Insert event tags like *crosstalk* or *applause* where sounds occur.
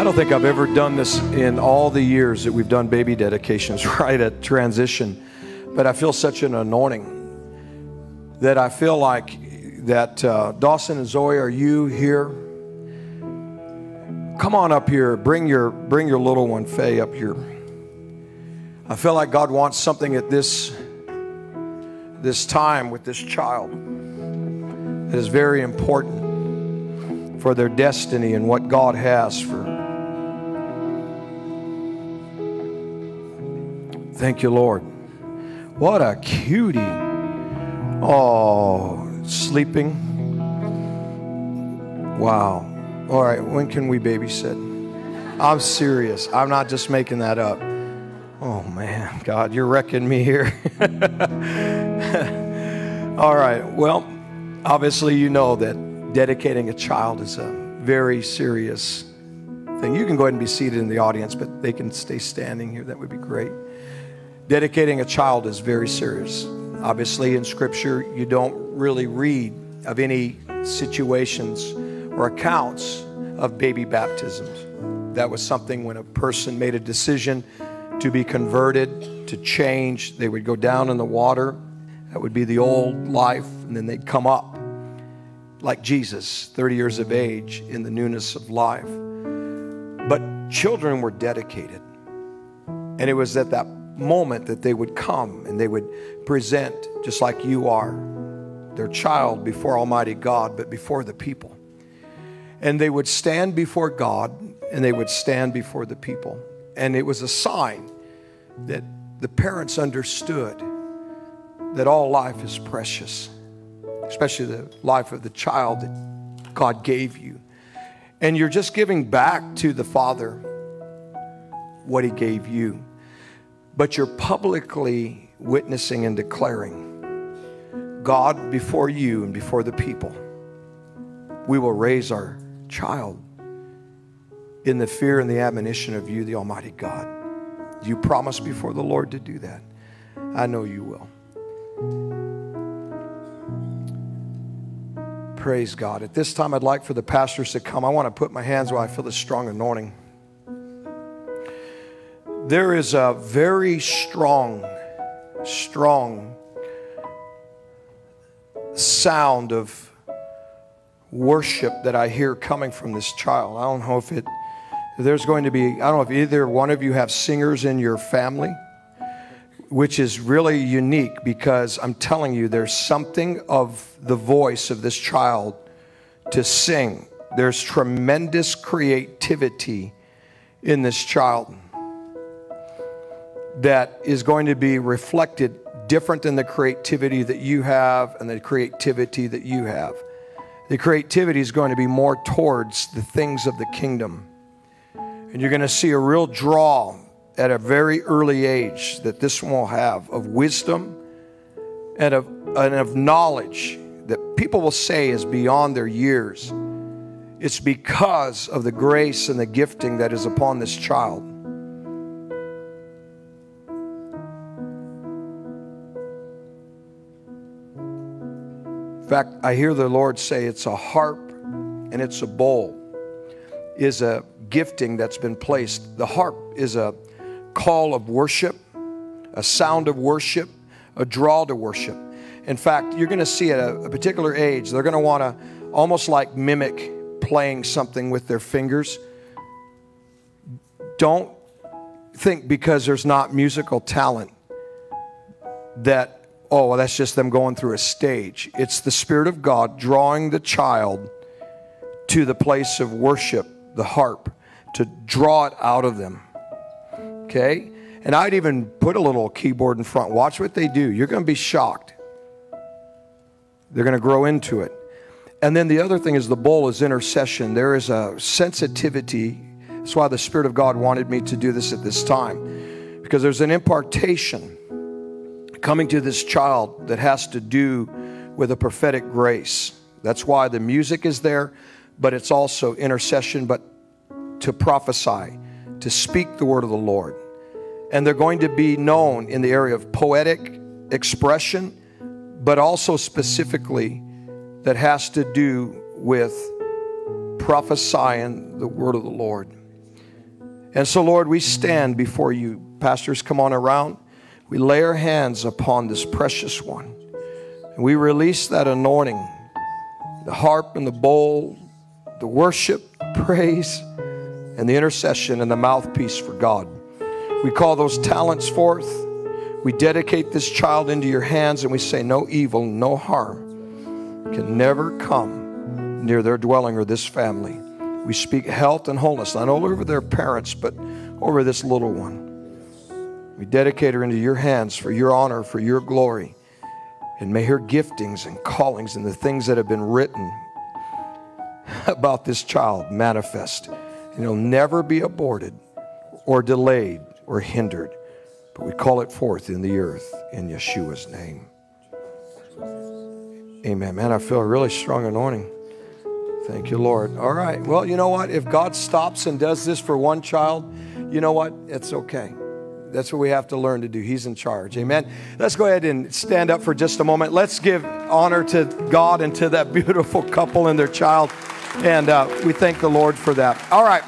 I don't think I've ever done this in all the years that we've done baby dedications *laughs* right at transition, but I feel such an anointing that I feel like that uh, Dawson and Zoe, are you here? Come on up here. Bring your bring your little one, Faye, up here. I feel like God wants something at this this time with this child that is very important for their destiny and what God has for. Thank you, Lord. What a cutie. Oh, sleeping. Wow. All right, when can we babysit? I'm serious. I'm not just making that up. Oh man, God, you're wrecking me here. *laughs* All right, well, obviously, you know that dedicating a child is a very serious thing. You can go ahead and be seated in the audience, but they can stay standing here. That would be great. Dedicating a child is very serious. Obviously, in Scripture, you don't really read of any situations or accounts of baby baptisms. That was something when a person made a decision to be converted, to change, they would go down in the water. That would be the old life, and then they'd come up like Jesus, 30 years of age, in the newness of life. But children were dedicated. And it was at that moment that they would come and they would present, just like you are, their child before Almighty God, but before the people. And they would stand before God and they would stand before the people. And it was a sign that the parents understood that all life is precious, especially the life of the child that God gave you. And you're just giving back to the Father what He gave you. But you're publicly witnessing and declaring God before you and before the people. We will raise our child in the fear and the admonition of you, the Almighty God. You promise before the Lord to do that. I know you will. Praise God. At this time, I'd like for the pastors to come. I want to put my hands where I feel the strong anointing. There is a very strong, strong sound of worship that I hear coming from this child. I don't know if it there's going to be I don't know if either one of you have singers in your family, which is really unique because I'm telling you there's something of the voice of this child to sing. There's tremendous creativity in this child that is going to be reflected different than the creativity that you have and the creativity that you have. The creativity is going to be more towards the things of the kingdom. And you're going to see a real draw at a very early age that this one will have of wisdom and of, and of knowledge that people will say is beyond their years. It's because of the grace and the gifting that is upon this child. Fact, I hear the Lord say it's a harp and it's a bowl, is a gifting that's been placed. The harp is a call of worship, a sound of worship, a draw to worship. In fact, you're going to see at a, a particular age, they're going to want to almost like mimic playing something with their fingers. Don't think because there's not musical talent that oh, well, that's just them going through a stage. It's the Spirit of God drawing the child to the place of worship, the harp, to draw it out of them. Okay? And I'd even put a little keyboard in front. Watch what they do. You're going to be shocked. They're going to grow into it. And then the other thing is the bowl is intercession. There is a sensitivity. That's why the Spirit of God wanted me to do this at this time. Because there's an impartation coming to this child that has to do with a prophetic grace. That's why the music is there, but it's also intercession, but to prophesy, to speak the word of the Lord. And they're going to be known in the area of poetic expression, but also specifically that has to do with prophesying the word of the Lord. And so, Lord, we stand before you. Pastors, come on around. We lay our hands upon this precious one. And we release that anointing the harp and the bowl, the worship, praise, and the intercession and the mouthpiece for God. We call those talents forth. We dedicate this child into your hands and we say, No evil, no harm can never come near their dwelling or this family. We speak health and wholeness, not only over their parents, but over this little one. We dedicate her into your hands for your honor, for your glory. And may her giftings and callings and the things that have been written *laughs* about this child manifest. And it'll never be aborted or delayed or hindered. But we call it forth in the earth in Yeshua's name. Amen. Man, I feel a really strong anointing. Thank you, Lord. All right. Well, you know what? If God stops and does this for one child, you know what? It's okay. That's what we have to learn to do. He's in charge. Amen. Let's go ahead and stand up for just a moment. Let's give honor to God and to that *laughs* beautiful couple and their child. And uh, we thank the Lord for that. All right.